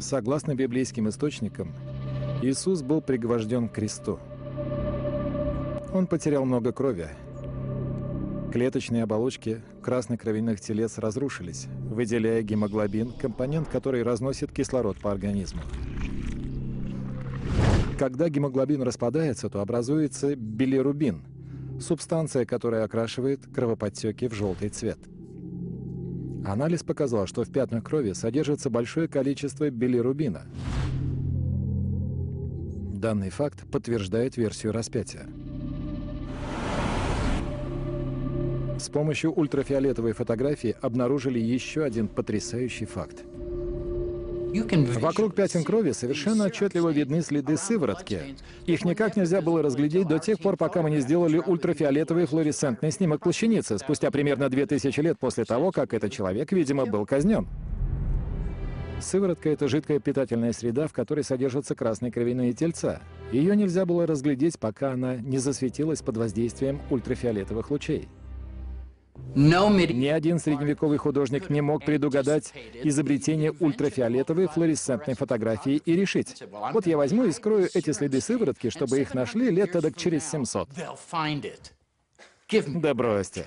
Согласно библейским источникам, Иисус был пригвожден к кресту. Он потерял много крови. Клеточные оболочки красных кровяных телец разрушились, выделяя гемоглобин, компонент, который разносит кислород по организму. Когда гемоглобин распадается, то образуется билирубин, субстанция, которая окрашивает кровоподтеки в желтый цвет. Анализ показал, что в пятнах крови содержится большое количество билирубина. Данный факт подтверждает версию распятия. С помощью ультрафиолетовой фотографии обнаружили еще один потрясающий факт. Вокруг пятен крови совершенно отчетливо видны следы сыворотки. Их никак нельзя было разглядеть до тех пор, пока мы не сделали ультрафиолетовый флуоресцентный снимок плащаницы, спустя примерно 2000 лет после того, как этот человек, видимо, был казнен. Сыворотка — это жидкая питательная среда, в которой содержатся красные кровяные тельца. Ее нельзя было разглядеть, пока она не засветилась под воздействием ультрафиолетовых лучей. Ни один средневековый художник не мог предугадать изобретение ультрафиолетовой флуоресцентной фотографии и решить, вот я возьму и скрою эти следы сыворотки, чтобы их нашли лет эдак через 700. Да бросьте.